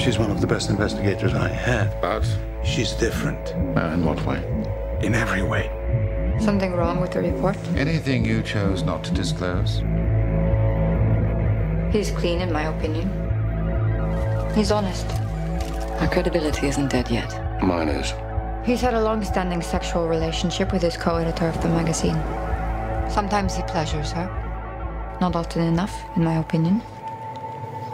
She's one of the best investigators I have. But? She's different. Uh, in what way? In every way. Something wrong with the report? Anything you chose not to disclose? He's clean, in my opinion. He's honest. Our credibility isn't dead yet. Mine is. He's had a long standing sexual relationship with his co editor of the magazine. Sometimes he pleasures her. Not often enough, in my opinion.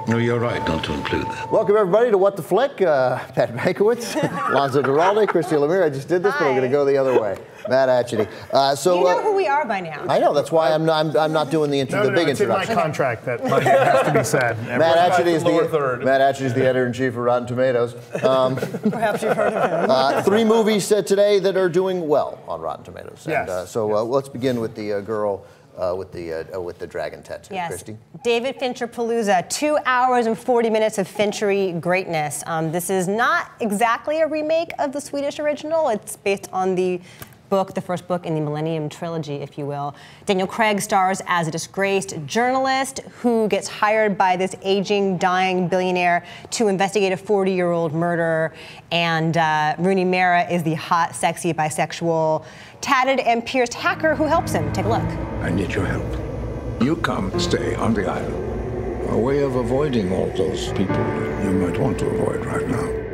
No, you're right not to include that. Welcome, everybody, to What the Flick. Uh, Pat Mankiewicz, Lonzo Duralde, Christy Lemire. I just did this, but I'm going to go the other way. Matt Atchity. Uh, so, you know uh, who we are by now. I know, that's why I'm not, I'm, I'm not doing the, intro, No, the no, big no, it's in my contract that might have to be said. Matt Atchity is Lower the third. Matt Atchity is the editor in chief of Rotten Tomatoes. Um, Perhaps you've heard of him. uh, three movies uh, today that are doing well on Rotten Tomatoes. And, Yes, uh, so uh, let's begin with the uh, girl uh, with the uh, uh, with the dragon tattoo. Yes. Christy. David Fincher Palooza, two hours and 40 minutes of Finchery greatness. Um, this is not exactly a remake of the Swedish original. It's based on the book, the first book in the Millennium Trilogy, if you will. Daniel Craig stars as a disgraced journalist who gets hired by this aging, dying billionaire to investigate a 40 year old murder. And uh, Rooney Mara is the hot, sexy, bisexual, tatted, and pierced hacker who helps him. Take a look. I need your help. You come stay on the island. A way of avoiding all those people you might want to avoid right now.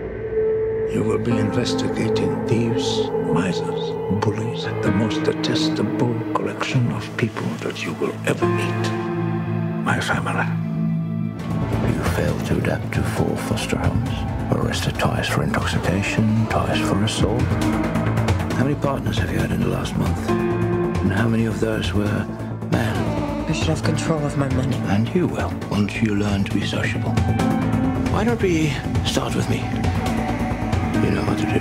You will be investigating thieves, misers, bullies, the most detestable collection of people that you will ever meet. My family. You failed to adapt to four foster homes. Arrested twice for intoxication, twice for assault. How many partners have you had in the last month? And how many of those were men? I should have control of my money. And you will, once you learn to be sociable. Why don't we start with me? You know what to do.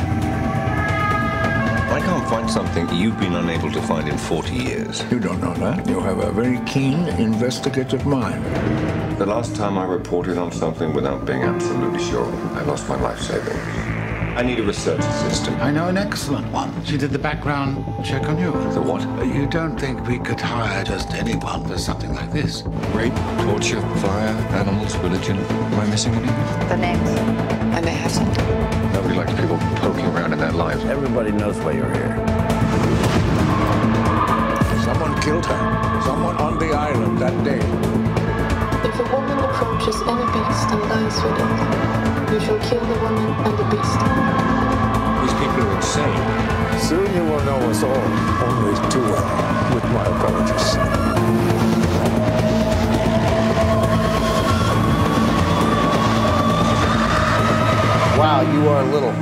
I can't find something you've been unable to find in 40 years. You don't know that. You have a very keen investigative mind. The last time I reported on something without being absolutely sure, I lost my life savings. I need a research assistant. I know an excellent one. She did the background check on you. The what? You don't think we could hire just anyone for something like this? Rape, torture, fire, animals, religion. Am I missing anything? The names. I may have something. Nobody likes people poking around in their lives. Everybody knows why you're here. Someone killed her. Someone on the island that day. If a woman approaches any beast and lies with it, you shall kill the woman and the beast. Soon you will know us all only too well, with my apologies. Wow, you are little.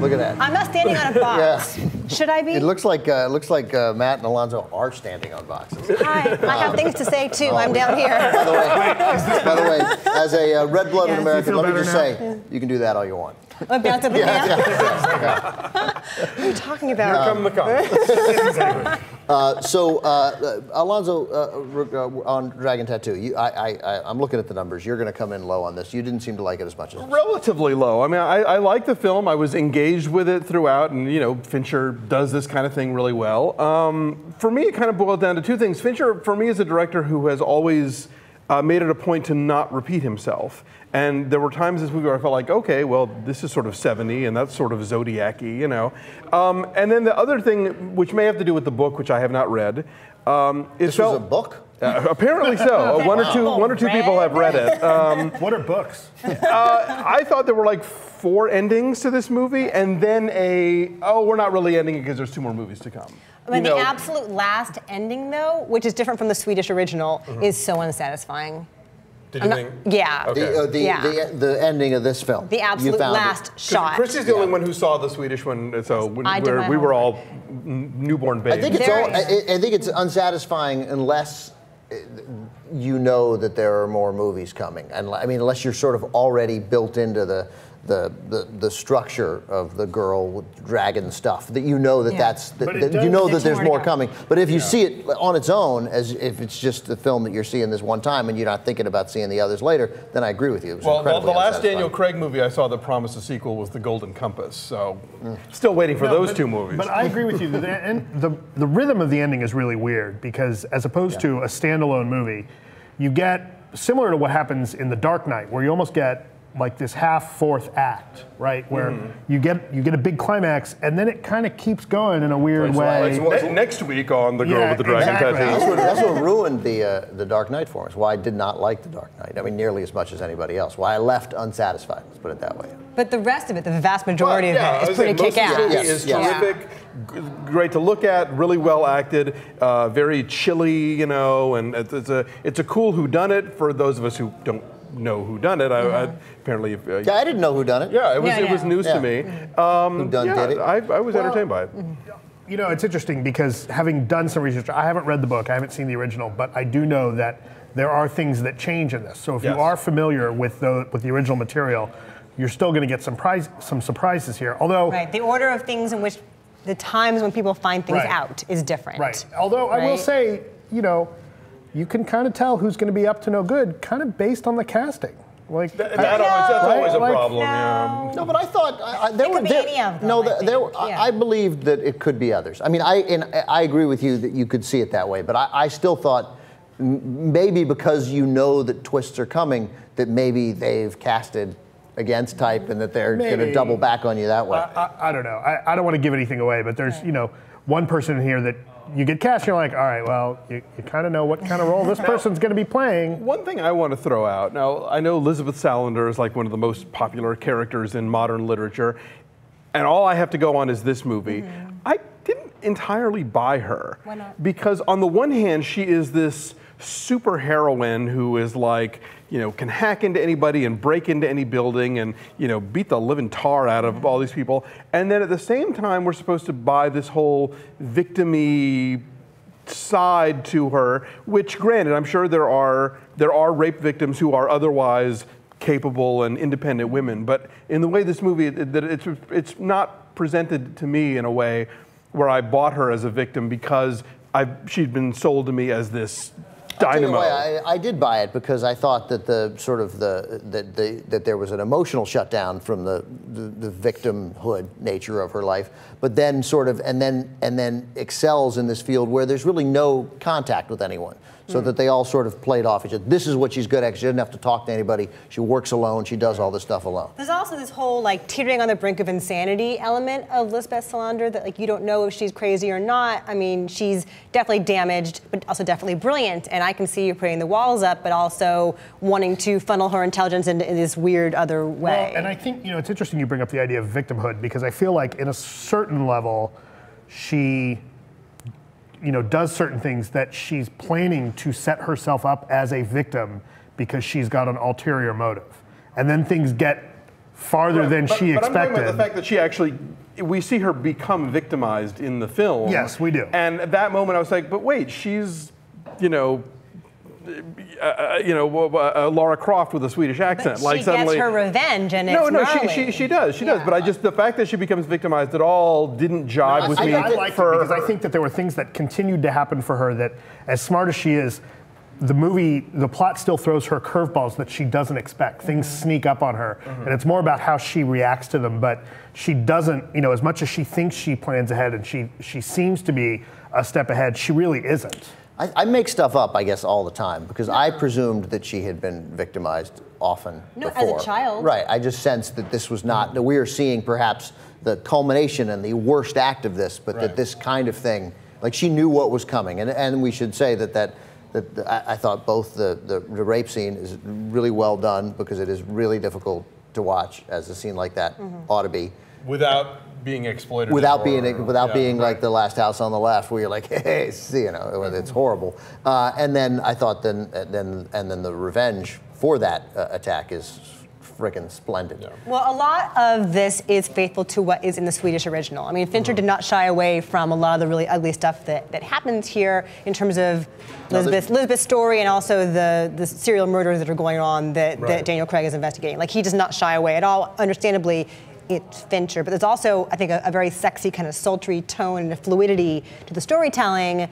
Look at that. I'm not standing on a box. Should I be? It looks like uh, it looks like uh, Matt and Alonso are standing on boxes. Hi, I have things to say too. I'm down here. By the way, by the way, as a uh, red-blooded Yes. American, let me just better say, you can do that all you want. I'm bounce up and Yeah, yeah, What are you talking about? Come the come. Uh, so, uh, uh, Alonso, uh, uh, on Dragon Tattoo, you, I, I, I, I'm looking at the numbers. You're going to come in low on this. You didn't seem to like it as much as. Relatively low. I mean, I, I like the film. I was engaged with it throughout, and you know, Fincher does this kind of thing really well. Um, for me, it kind of boiled down to two things. Fincher, for me, is a director who has always uh, made it a point to not repeat himself. And there were times in this movie where I felt like, okay, well, this is sort of 70, and that's sort of Zodiac-y, you know. Um, and then the other thing, which may have to do with the book, which I have not read, um, it This felt was a book. Uh, apparently so. Uh, one or two, one or two people have read it. Um, What are books? uh, I thought there were like four endings to this movie, and then a oh, we're not really ending it because there's two more movies to come. I mean, You know, the absolute last ending, though, which is different from the Swedish original, is so unsatisfying. Did you not- think? yeah. Okay. The, uh, the, Yeah. the, the ending of this film. The absolute found it. last shot. is the only one who saw the Swedish one, so when, I did where we were all n- newborn babies. I think it's all, I, I think it's unsatisfying unless uh, you know that there are more movies coming. And I mean, unless you're sort of already built into the the, the, the structure of the girl with dragon stuff that you know that Yeah. that's that, But it that you know There's that there's more more coming but if you see it on its own as if it's just the film that you're seeing this one time and you're not thinking about seeing the others later then I agree with you it was well, the, the last Daniel. Craig movie I saw that promised a sequel was The Golden Compass. So, mm. still waiting for No, those but- two movies. But I agree with you. The, and the, the rhythm of the ending is really weird because as opposed to a standalone movie, you get similar to what happens in The Dark Knight, where you almost get like this half fourth act, right? Where Mm-hmm. you get you get a big climax and then it kind of keeps going in a weird way. Ne- next week on The Girl Yeah, with the Dragon exactly. That's Tattoo. what, that's what ruined the uh, the Dark Knight for us. Why I did not like the Dark Knight. I mean, nearly as much as anybody else. Why I left unsatisfied. Let's put it that way. But the rest of it, the vast majority yeah, of it, is pretty kick ass. movie Yes, is yes. terrific, g- great to look at, really well acted, uh, very chilly, you know, and it's, it's a it's a cool who done it for those of us who don't know who done it. I, I, apparently, uh, Yeah, I didn't know who done it. yeah, it was Yeah, it was news Yeah. to me. Um, Who done yeah, did it? I, I was entertained by it. You know, it's interesting because having done some research, I haven't read the book, I haven't seen the original, but I do know that there are things that change in this. So if Yes. you are familiar with the with the original material, you're still going to get some prize, some surprises here. Although, Right. The order of things in which the times when people find things Right. out is different. right. Although I will say, you know, you can kind of tell who's going to be up to no good, kind of based on the casting. Like That, that always, that's Right? always a Like- problem. yeah. No, but I thought I, I, there It were could be there, any of them, no, I there, there I- yeah. I believed that it could be others. I mean, I and I agree with you that you could see it that way, but I, I still thought maybe because you know that twists are coming, that maybe they've casted against type and that they're going to double back on you that way. I, I, I don't know. I, I don't want to give anything away, but there's, you know, one person in here that you get cast, you're like, all right, well, you, you kind of know what kind of role this person's going to be playing. One thing I want to throw out now, I know Elizabeth Salander is like one of the most popular characters in modern literature, and all I have to go on is this movie. Mm-hmm. I didn't entirely buy her. Why not? Because on the one hand, she is this super heroine who is like, you know, can hack into anybody and break into any building and, you know, beat the living tar out of all these people. And then at the same time, we're supposed to buy this whole victim-y side to her, which granted, I'm sure there are there are rape victims who are otherwise capable and independent women, but in the way this movie that it's it's not presented to me in a way where I bought her as a victim because I she'd been sold to me as this dynamo. I, I did buy it because I thought that the sort of the that the that there was an emotional shutdown from the, the the victimhood nature of her life, but then sort of and then and then excels in this field where there's really no contact with anyone, so hmm. that they all sort of played off each other. This is what she's good at. She doesn't have to talk to anybody. She works alone. She does all this stuff alone. There's also this whole like teetering on the brink of insanity element of Lisbeth Salander that like you don't know if she's crazy or not. I mean, she's definitely damaged, but also definitely brilliant. And I can see you putting the walls up, but also wanting to funnel her intelligence into in this weird other way. Well, and I think, you know, it's interesting you bring up the idea of victimhood because I feel like in a certain level, she, you know, does certain things that she's planning to set herself up as a victim because she's got an ulterior motive. And then things get farther Right, than but- she but I'm talking expected. about the fact that she actually, we see her become victimized in the film. Yes, we do. And at that moment, I was like, but wait, she's, you know, uh, uh, you know, uh, uh, Lara Croft with a Swedish accent. she like gets suddenly, her revenge, and no, it's no, she, she, she does, she does. But I just the fact that she becomes victimized at all didn't jive I- with I- me. I liked for it because I think that there were things that continued to happen for her that, as smart as she is, the movie, the plot still throws her curveballs that she doesn't expect. Things sneak up on her, and it's more about how she reacts to them. But she doesn't, you know, as much as she thinks she plans ahead and she she seems to be a step ahead, she really isn't. I, I make stuff up, I guess, all the time because I presumed that she had been victimized often No, as a child. Right. I just sensed that this was not that we are seeing perhaps the culmination and the worst act of this, but that this kind of thing, like she knew what was coming, and and we should say that that. That the- I, I thought both the, the, the rape scene is really well done because it is really difficult to watch as a scene like that Mm-hmm. ought to be without being exploited. without or- being without yeah, being right. like the last house on the left where you're like hey see you know it's horrible uh, and then I thought then then and then the revenge for that uh, attack is freaking splendid Well, a lot of this is faithful to what is in the Swedish original. I mean, Fincher did not shy away from a lot of the really ugly stuff that, that happens here in terms of No, the- Elizabeth, Elizabeth's story and also the, the serial murders that are going on that, Right. that Daniel Craig is investigating. Like, he does not shy away at all. Understandably, it's Fincher, but there's also, I think, a, a very sexy kind of sultry tone and a fluidity to the storytelling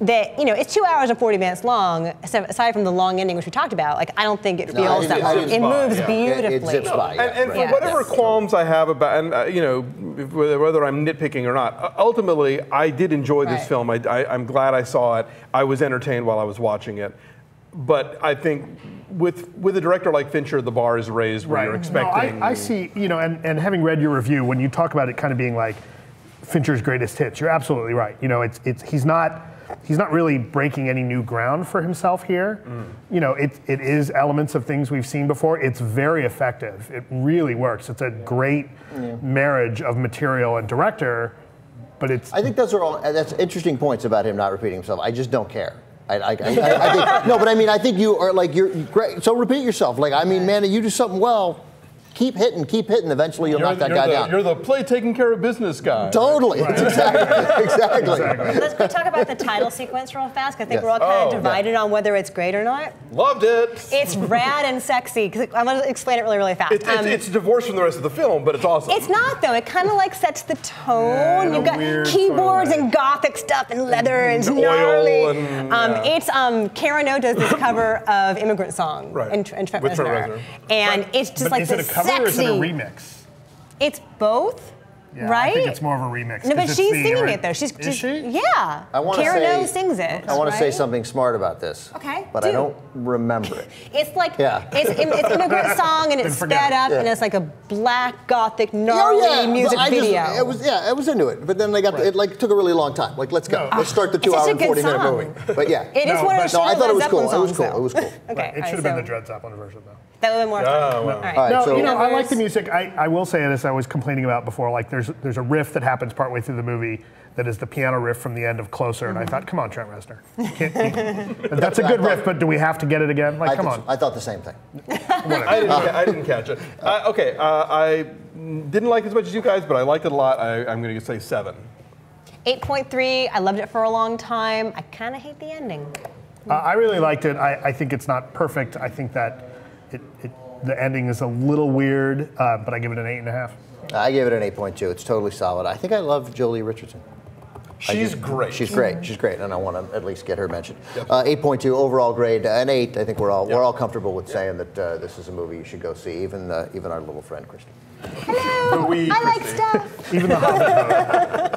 that, you know, it's two hours and 40 minutes long, aside aside from the long ending, which we talked about. Like, I don't think it feels didn't- that I long. didn't It buy, moves yeah. It- it beautifully. zips by. And, and for Yeah. whatever Yes. qualms I have about, and uh, you know, whether, whether I'm nitpicking or not, uh, ultimately I did enjoy this Right. film. I, I, I'm glad I saw it. I was entertained while I was watching it. But I think with with a director like Fincher, the bar is raised where you're No. I, I see, you know, and, and having read your review, when you talk about it kind of being like Fincher's greatest hits, you're absolutely right. You know, it's, it's, he's not. He's not really breaking any new ground for himself here. Mm. You know, it, it is elements of things we've seen before. It's very effective. It really works. It's a great Yeah. marriage of material and director, but it's I think those are all that's interesting points about him not repeating himself. I just don't care. I, I, I, I think, no, but I mean, I think you are like you're great. So repeat yourself. Like I mean, man, you do something well. Keep hitting, keep hitting. Eventually, you'll you're, knock that guy the, down. you're the play taking care of business guy. Totally. It's exactly, exactly. Let's go talk about the title sequence real fast. I think Yes. we're all kind Oh, of yeah. divided on whether it's great or not. Loved it. It's rad and sexy. 'cause I'm going to explain it really, really fast. It's, it's, Um, it's divorced from the rest of the film, but it's awesome. It's not though. It kind of like sets the tone. Yeah, You've got weird sort of keyboards and gothic stuff and leather and it's The gnarly. oil and- um, yeah. It's um, Karen O does this cover of Immigrant Song Right. and, and Trent With Trent Reznor, Reznor. and it's just but like is it a this cover sexy. or is it a remix? It's both, Yeah, right? I think it's more of a remix. No, 'cause but she's singing ori- it though. She's, Is she's she? yeah. I want to Karen say. O sings it. I want to say something smart about this. Okay, But I do. don't remember it. It's like Yeah. it's, it's immigrant song and it's Then forget sped it. up Yeah. and it's like a black gothic gnarly but music I just- video. it was yeah, I was into it, but then they got it like took a really long time. Like let's go, No. let's start the two such hour and good forty minute movie. But yeah, It is No, one of but- the no, I thought it was cool. It was cool. It was cool. Okay, It should have been the so Dred Zeppelin version though. That would have been more fun. wow. All right. All right, No, you know, I like the music. I, I will say this. I was complaining about before. Like, there's there's a riff that happens partway through the movie that is the piano riff from the end of Closer, and I thought, come on, Trent Reznor, Can't- that's a good riff, but do we have to get it again? Like, I, come th- on. I thought the same thing. I didn't, I didn't catch it. Uh, okay, uh, I didn't like it as much as you guys, but I liked it a lot. I, I'm going to say seven. 8.3, I loved it for a long time. I kind of hate the ending. Uh, I really liked it. I, I think it's not perfect. I think that it, it the ending is a little weird, uh, but I give it an eight and a half. I gave it an 8.2. It's totally solid. I think I love Joely Richardson. She's just- great. She's great. She's great, and I want to at least get her mentioned. Uh, 8.2 overall grade, uh, an eight. I think we're all we're all comfortable with saying that uh, this is a movie you should go see. Even uh, even our little friend Christy. Hello, we, I like stuff. Even the Hobbit.